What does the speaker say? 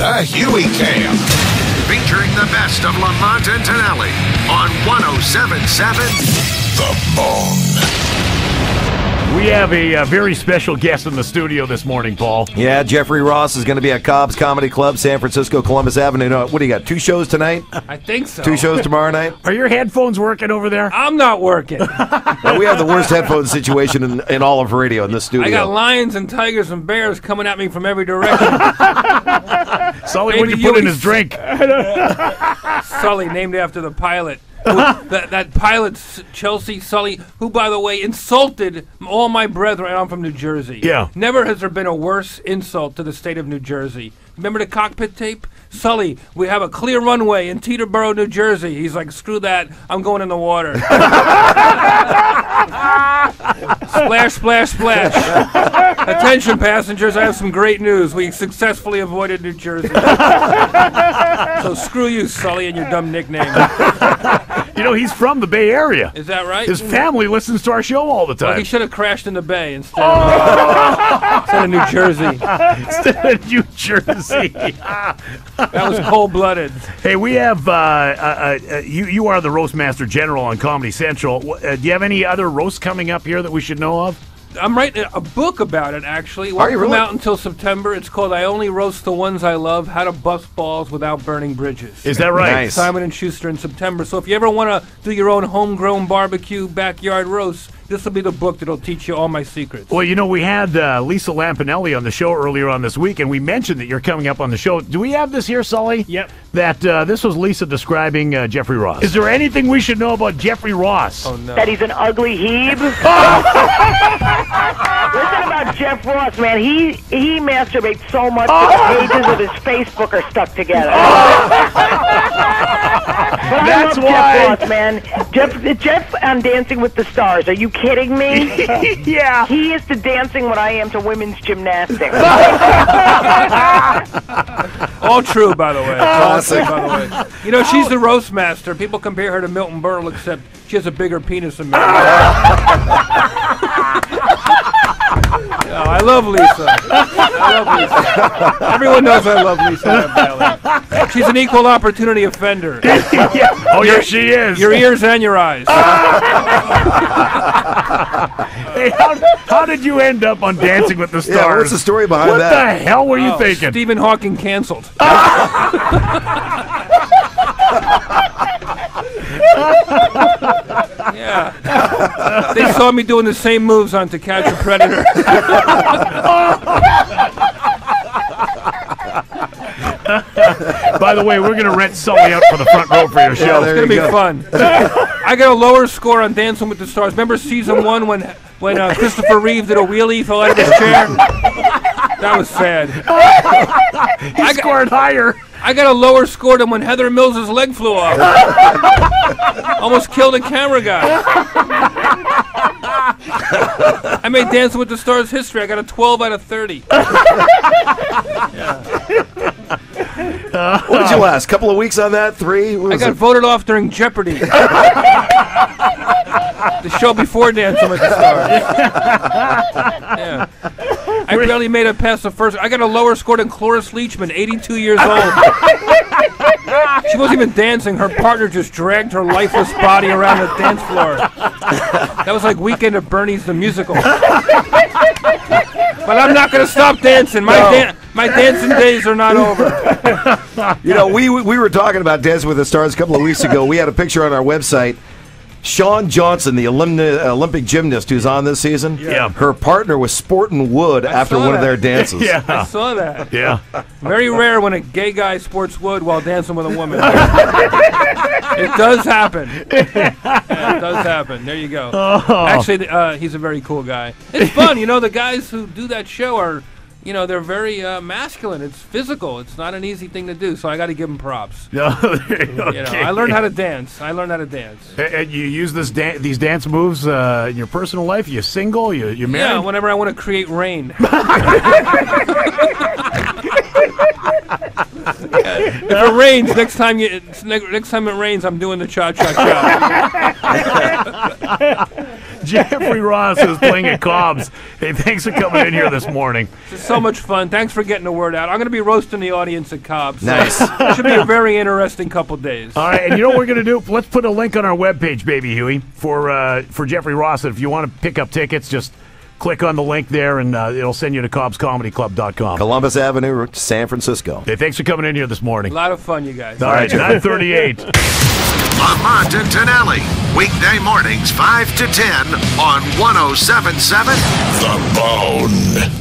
The Huey Cam. Featuring the best of Lamont and Tonelli on 1077 The Bone. We have a, uh very special guest in the studio this morning, Paul. Yeah, Jeffrey Ross is going to be at Cobb's Comedy Club, San Francisco, Columbus Avenue. Uh, What do you got? Two shows tonight? I think so. Two shows tomorrow night? Are your headphones working over there? I'm not working. Well, we have the worst headphone situation in, in all of radio in this studio. I got lions and tigers and bears coming at me from every direction. Sully, what'd you put in his drink? Sully, named after the pilot. Who- that, that pilot, S- Chesley Sully, who, by the way, insulted all my brethren. I'm from New Jersey. Yeah. Never has there been a worse insult to the state of New Jersey. Remember the cockpit tape? Sully, we have a clear runway in Teterboro, New Jersey. He's like, screw that. I'm going in the water. splash, splash, splash. Attention, passengers. I have some great news. We successfully avoided New Jersey. so screw you, Sully, and your dumb nickname. You know, he's from the Bay Area. Is that right? His family listens to our show all the Well, he should have crashed in the bay instead of, instead of New Jersey. Instead of New Jersey. That was cold blooded. hey, we have uh, uh, uh, you. You are the roast master general on Comedy Central. Uh, do you have any other roasts coming up here that we should know of? I'm writing a book about it, actually. It Are won't you come really? out until September. It's called I Only Roast the Ones I Love How to Bust Balls Without Burning Bridges. Is that right? Nice. Simon and Schuster in September. So if you ever want to do your own homegrown barbecue backyard roast, this will be the book that'll teach you all my secrets. Well, you know, we had uh, Lisa Lampanelli on the show earlier on this week, and we mentioned that you're coming up on the show. Do we have this here, Sully? Yep. That uh, this was Lisa describing uh, Jeffrey Ross. Is there anything we should know about Jeffrey Ross? Oh no. that he's an ugly heeb. Listen Jeff Ross, man. He he masturbates so much that the pages of his Facebook are stuck together. Oh. but That's I love why- Jeff Ross, man. Jeff Jeff on Dancing with the Stars. Are you kidding me? yeah. he is to dancing what I am to women's gymnastics. All true, by the way. Oh. Classic. By the way. You know, she's the roast master. People compare her to Milton Berle, except she has a bigger penis than Milton. Yeah, I love Lisa. I love Lisa. Everyone knows I love Lisa She's an equal opportunity offender. yeah. Oh, yes, she is. Your ears and your eyes. Ah! Hey, how, how did you end up on Dancing with the Stars? Yeah, what's the story behind What that? the hell were you Oh, thinking? Stephen Hawking canceled. Ah! yeah. They saw me doing the same moves on To Catch a Predator. By the way, we're going to rent Sully out for the front row for your show. there It's gonna be go. fun. I got a lower score on Dancing with the Stars. Remember season one when when uh, Christopher Reeve did a wheelie, fell out of his chair? That was sad. he I got- scored higher. I got a lower score than when Heather Mills' leg flew off. Almost killed a camera guy. I made Dancing with the Stars history. I got a 12 out of 30. What did you last? Couple of weeks on that? Three? What I was got it? voted off during Jeopardy. the show before Dancing with the Stars. yeah. I barely made it past the first. I got a lower score than Cloris Leachman, 82 years old. she wasn't even dancing. Her partner just dragged her lifeless body around the dance floor. That was like Weekend at Bernie's the musical. but I'm not going to stop dancing. My, dan- my dancing days are not over. You know, we we were talking about Dancing with the Stars a couple of weeks ago. We had a picture on our website. Shawn Johnson, the Olympi- Olympic gymnast who's on this season, Yeah. her partner was sporting wood after saw one of their dances. Yeah. I saw that. Yeah. Very rare when a gay guy sports wood while dancing with a woman. it does happen. Yeah, it does happen. There you go. Actually, uh, he's a very cool guy. It's fun, you know. The guys who do that show are, you know, they're very uh, masculine. It's physical. It's not an easy thing to do. So I got to give them props. No, there you know, I learned how to dance. I learned how to dance. And you use this dan- these dance moves uh, in your personal life? You single? You you married? Yeah, whenever I want to create rain. if it rains next time you next time it rains, I'm doing the cha cha cha. Jeffrey Ross is playing at Cobb's. Hey, thanks for coming in here this morning. It's so much fun. Thanks for getting the word out. I'm going to be roasting the audience at Cobb's. so Nice. it should be a very interesting couple days. All right, and you know what we're gonna do? Let's put a link on our webpage, baby Huey, for uh, for Jeffrey Ross. If you want to pick up tickets, just click on the link there, and uh, it'll send you to CobbsComedyClub.com. Columbus Avenue, San Francisco. Hey, thanks for coming in here this morning. A lot of fun, you guys. All right, 938. Lamont and Tonelli. Weekday mornings 5 to 10 on 1077 The Bone.